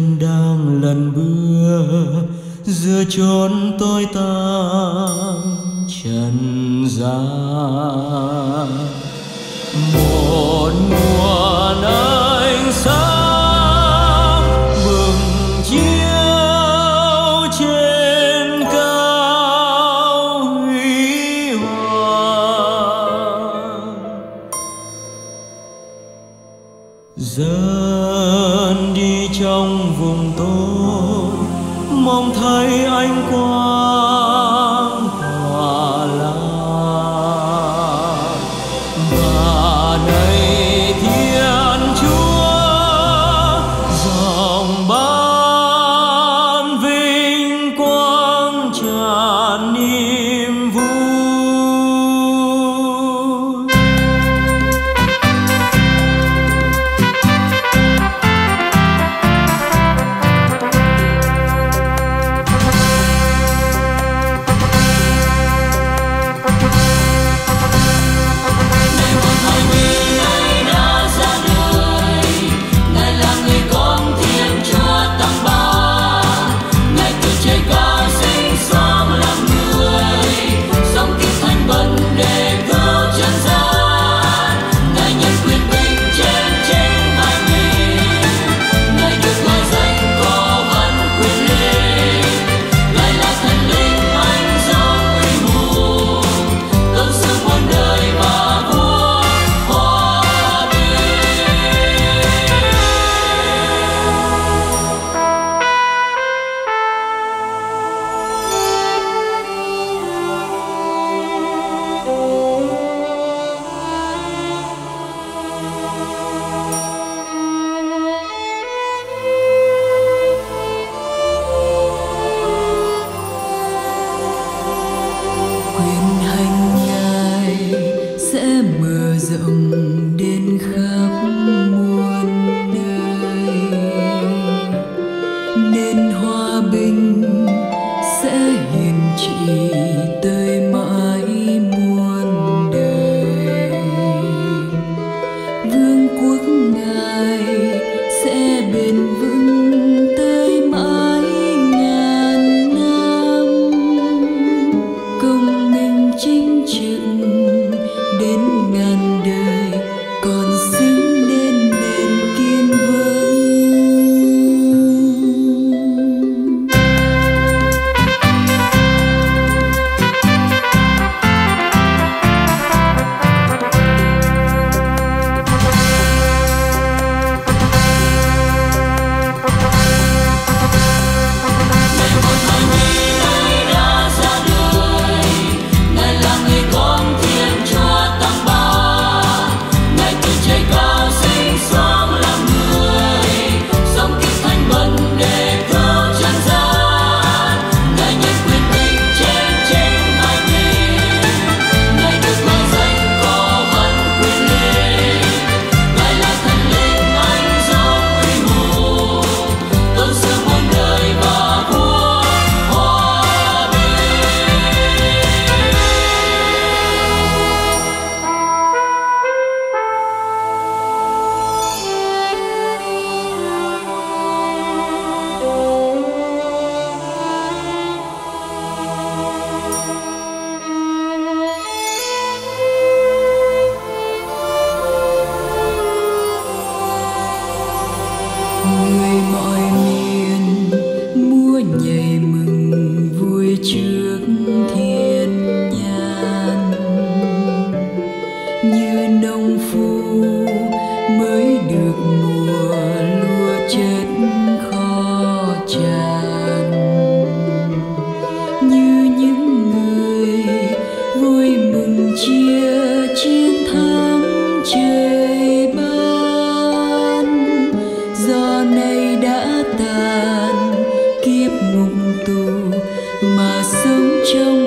chân đang lần bước giữa chốn tôi tang trần gian. Một mùa ánh sáng bừng chiếu trên cao huy hoàng. Giờ trong vùng tôi mong thấy anh qua rộng. trước thiên nhàn. Như nông phu mới được mùa lúa chất kho trà chung